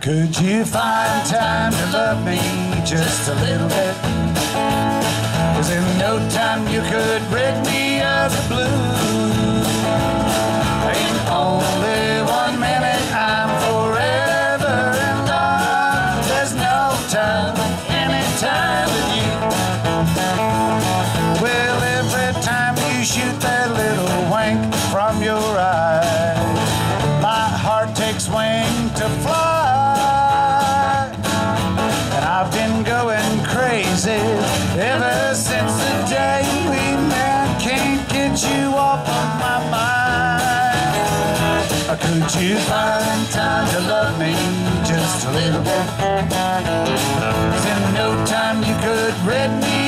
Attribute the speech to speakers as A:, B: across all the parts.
A: Could you find time to love me just a little bit? Cause in no time you could rid me of the blues. going crazy ever since the day we met. Can't get you off of my mind. Uh, could you find time to love me just a little bit? In no time you could me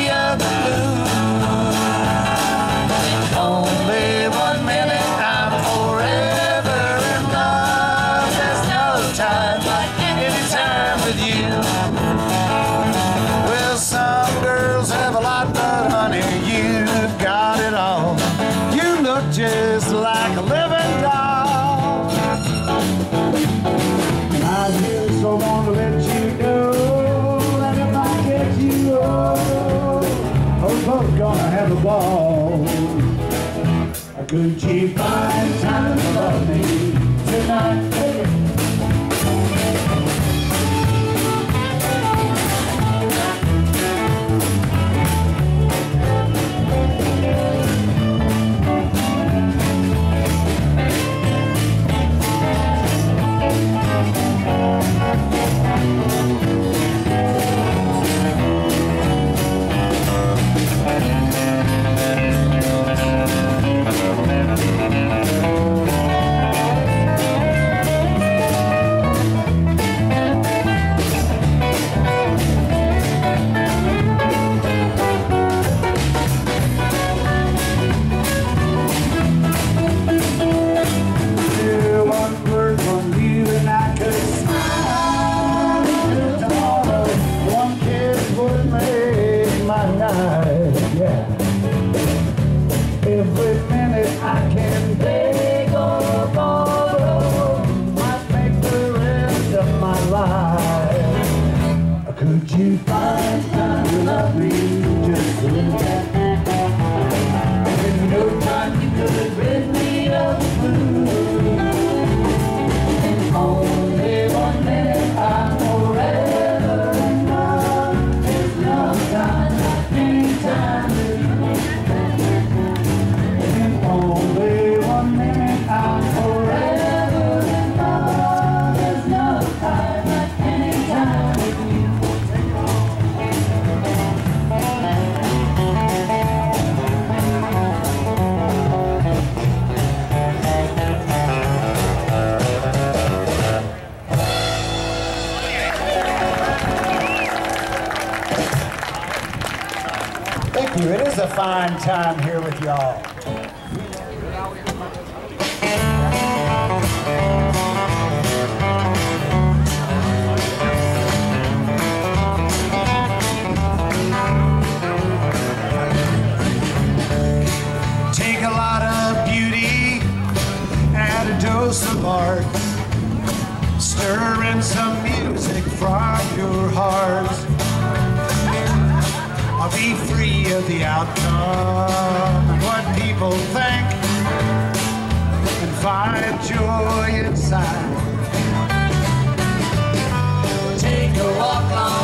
A: Goodbye. fun time here with y'all. find joy inside. Take a walk on.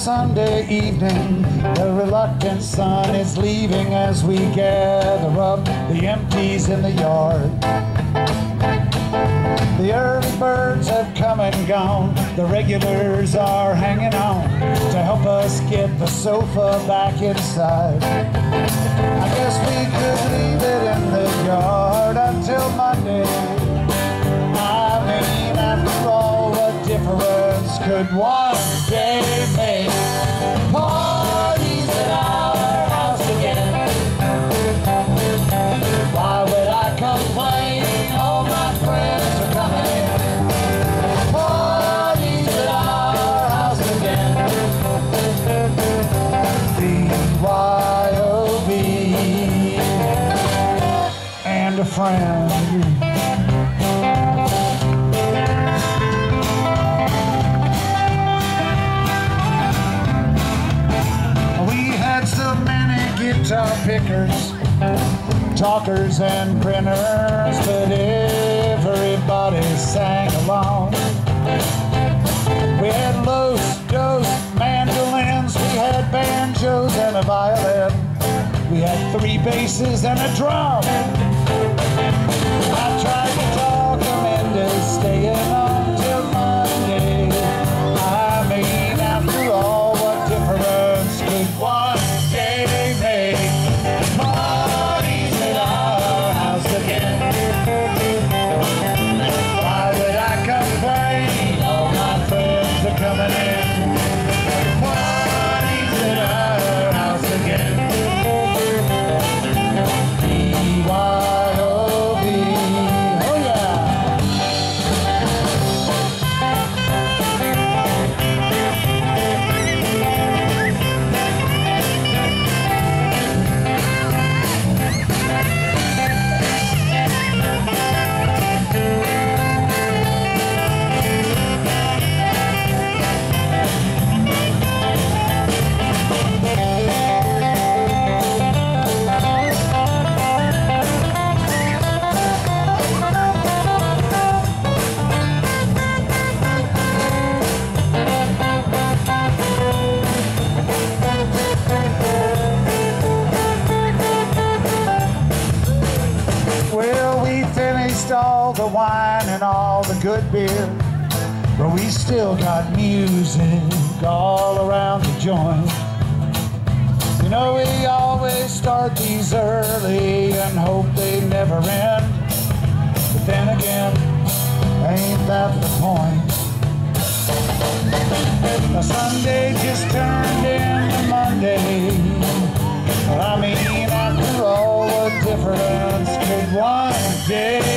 A: Sunday evening, the reluctant sun is leaving as we gather up the empties in the yard. The early birds have come and gone, the regulars are hanging on to help us get the sofa back inside. I guess we could leave it in the yard until Monday. I mean, after all, what difference could one day make? Parties at our We had so many guitar pickers, talkers and printers, but everybody sang along. We had had banjos and a violin. We had three basses and a drum. All beer, but we still got music all around the joint. You know, we always start these early and hope they never end. But then again, ain't that the point? Now Sunday just turned into Monday. I mean, after all, what difference could one day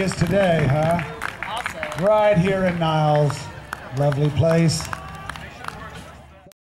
A: is today, huh? Right here in Niles. Lovely place.